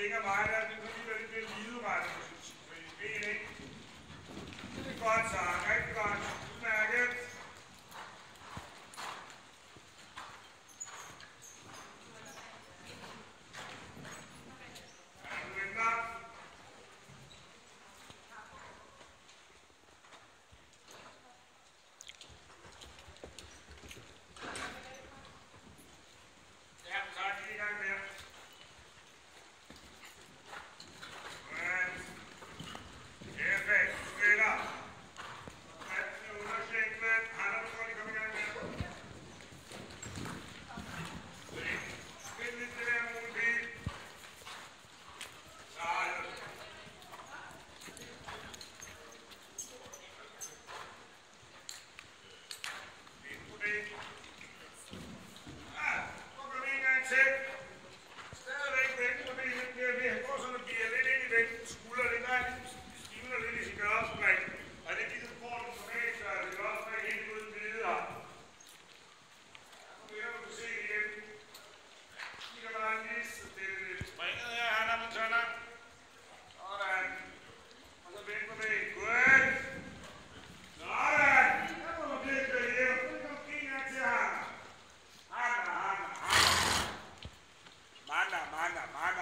ඒක මායාවක්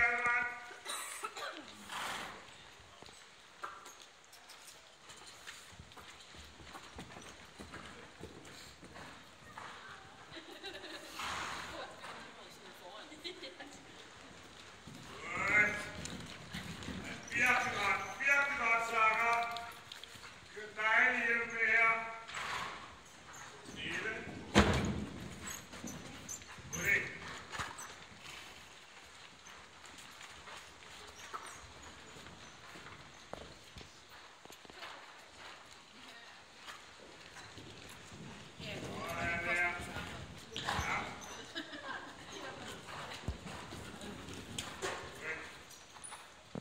Thank you.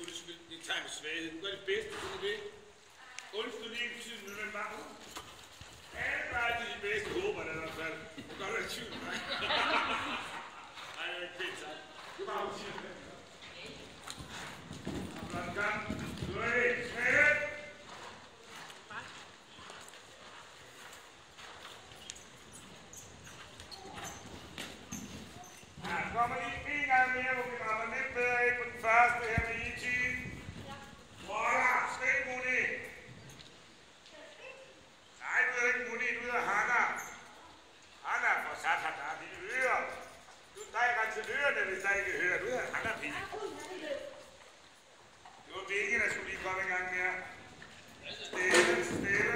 Undskyld, det tager med svaghed. Du gør det bedste, du kan det. Undskyld lige en tid, men bare... Alle bare de bedste håber, der i hvert fald. Du gør det i tvivl. coming on yet? Stevens, Stevens.